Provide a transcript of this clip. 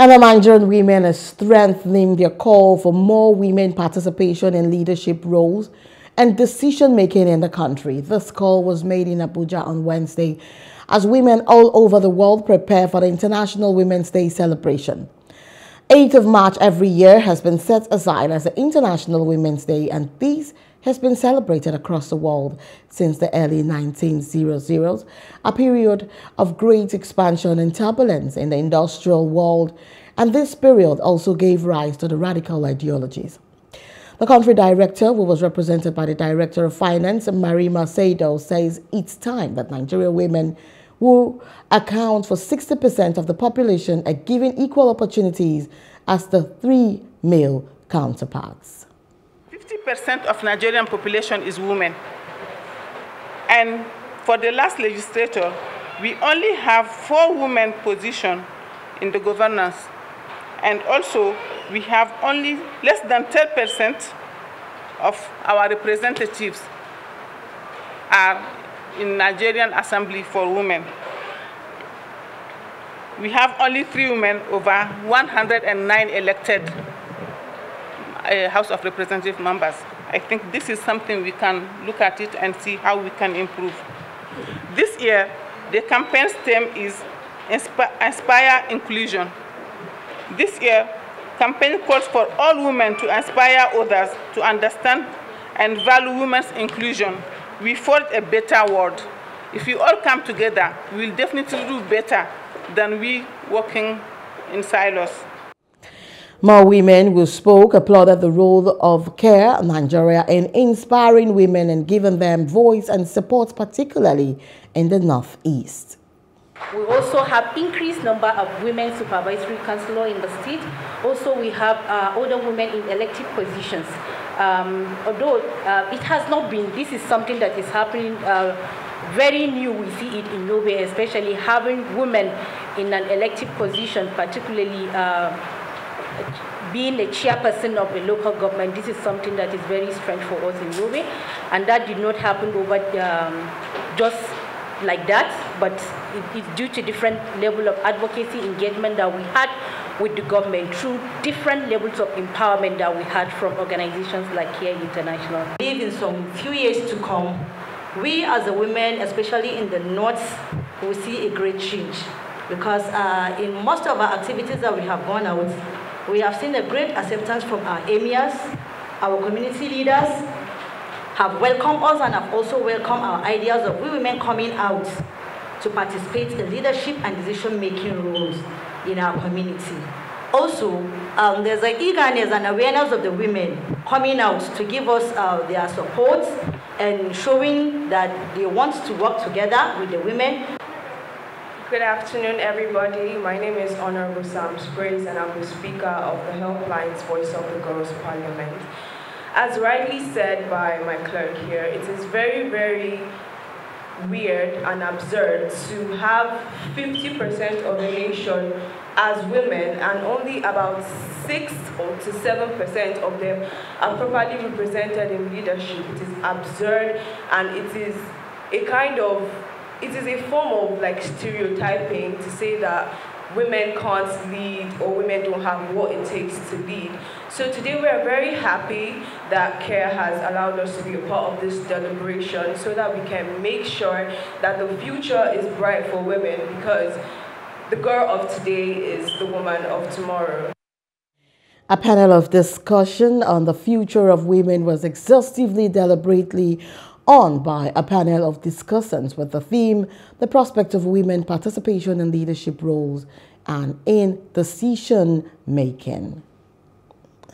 And Nigerian women are strengthening their call for more women participation in leadership roles and decision making in the country. This call was made in Abuja on Wednesday as women all over the world prepare for the International Women's Day celebration. 8th of March every year has been set aside as the International Women's Day and this has been celebrated across the world since the early 1900s, a period of great expansion and turbulence in the industrial world, and this period also gave rise to the radical ideologies. The country director, who was represented by the Director of Finance, Marima Saido, says it's time that Nigerian women who account for 60% of the population are given equal opportunities as the three male counterparts. 50% of Nigerian population is women. And for the last legislature, we only have four women position in the governance. And also, we have only less than 10% of our representatives are in Nigerian Assembly for Women. We have only three women over 109 elected uh, House of Representative members. I think this is something we can look at it and see how we can improve. This year, the campaign's theme is Inspire Inclusion. This year, campaign calls for all women to inspire others to understand and value women's inclusion. We forge a better world. If we all come together, we will definitely do better than we working in silos. More women who spoke applauded the role of CARE Nigeria in inspiring women and giving them voice and support, particularly in the Northeast. We also have increased number of women supervisory councillor in the state. Also, we have uh, older women in elected positions. Um, although uh, it has not been, this is something that is happening uh, very new. We see it in Borno, especially having women in an elected position, particularly uh, being a chairperson of a local government, this is something that is very strange for us in Borno, and that did not happen over um, just like that, but it is due to different level of advocacy engagement that we had with the government through different levels of empowerment that we had from organizations like CARE International. I believe in some few years to come, we as a women, especially in the north, will see a great change. Because uh, in most of our activities that we have gone out, we have seen a great acceptance from our emirs, our community leaders, have welcomed us and have also welcomed our ideas of we women coming out to participate in leadership and decision-making roles in our community. Also, um, there's an eagerness and awareness of the women coming out to give us uh, their support and showing that they want to work together with the women Good afternoon, everybody. My name is Honorable Sam Sprays, and I'm the Speaker of the Helplines Voice of the Girls Parliament. As rightly said by my clerk here, it is very, very weird and absurd to have 50% of the nation as women and only about 6 or to 7% of them are properly represented in leadership. It is absurd and it is a kind of it is a form of like stereotyping to say that women can't lead or women don't have what it takes to lead. So today we are very happy that CARE has allowed us to be a part of this deliberation so that we can make sure that the future is bright for women because the girl of today is the woman of tomorrow. A panel of discussion on the future of women was exhaustively, deliberately on by a panel of discussants with the theme The Prospect of Women Participation in Leadership Roles and in Decision Making.